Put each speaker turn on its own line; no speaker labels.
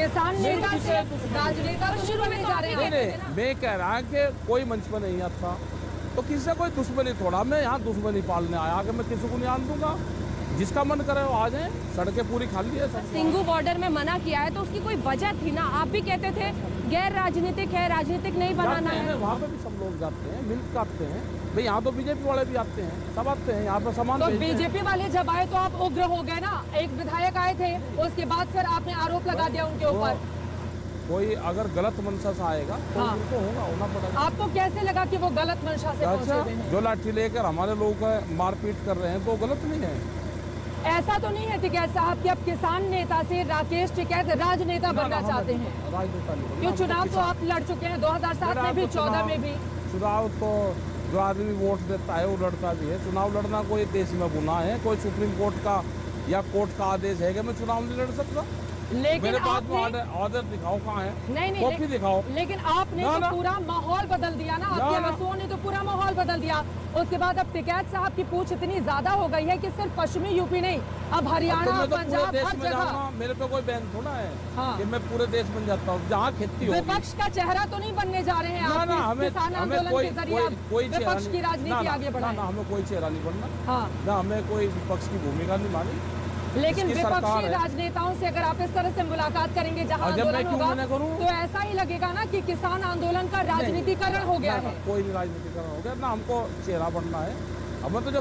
किसान नेता राजनेता तो शुरू में जा रहे हैं।
मैं कह रहा हूँ कि कोई मंच पर नहीं आता। तो किसी से कोई दुश्मनी थोड़ा मैं यहाँ दुश्मनी पालने आया कि मैं किसी को नहीं आन दूँगा जिसका मन करे वो आ जाए। सड़कें पूरी खाली है सब।
सिंगू बॉर्डर में मना किया है तो उसकी कोई वजह थी ना? आप भी कहते थे गैर राजनीतिक है राजनीतिक नहीं बनाना
है वहाँ पे भी सब लोग जाते हैं मिल के आते हैं। भाई यहाँ तो बीजेपी वाले भी आते हैं सब आते हैं यहाँ पे सामान
तो बीजेपी वाले जब आए तो आप उग्र हो गए ना? एक विधायक आए थे उसके बाद फिर आपने आरोप लगा दिया उनके ऊपर।
कोई अगर गलत मंशा से आएगा तो
हाँ।
उनको होगा होना पड़ेगा।
आपको कैसे लगा कि वो गलत मंशा से
अच्छा जो लाठी लेकर हमारे लोग मारपीट कर रहे हैं तो गलत नहीं है।
ऐसा तो नहीं है टिकैत साहब कि अब किसान नेता से राकेश टिकैत राजनेता बनना चाहते हैं। क्यों चुनाव तो आप लड़ चुके हैं 2007 में भी
चुनाव-
14 में भी।
चुनाव तो जो आदमी वोट देता है वो लड़ता भी है। चुनाव लड़ना कोई देश में गुना है कोई सुप्रीम कोर्ट का या कोर्ट का आदेश है कि मैं चुनाव नहीं लड़ सकता?
लेकिन
मेरे पास ऑर्डर ऑर्डर दिखाओ कहाँ है?
नहीं नहीं
कॉपी दिखाओ।
लेकिन आपने तो पूरा माहौल बदल दिया ना आपके माहौल बदल दिया। उसके बाद अब टिकैत साहब की पूछ इतनी ज़्यादा हो गई है कि सिर्फ़ पश्चिमी यूपी नहीं अब
अब तो
हरियाणा
तो
पंजाब हर जगह।
मेरे पे कोई बैन थोड़ा है
हाँ।
कि मैं पूरे देश बन जाता हूँ जहाँ खेती होगी।
विपक्ष का चेहरा तो नहीं बनने जा रहे हैं
ना ना हमें
किसान आंदोलन के ज़रिए
कोई
विपक्ष की राजनीति आगे
ना हमें कोई चेहरा नहीं बनना।
हाँ।
ना हमें कोई विपक्ष की भूमिका निभानी
लेकिन विपक्षी राजनेताओं से अगर आप इस तरह से मुलाकात करेंगे जहाँ आंदोलन होगा तो ऐसा ही लगेगा ना कि किसान आंदोलन का राजनीतिकरण हो गया है।
कोई नहीं राजनीतिकरण हो गया ना हमको चेहरा बनना है। हमें तो जो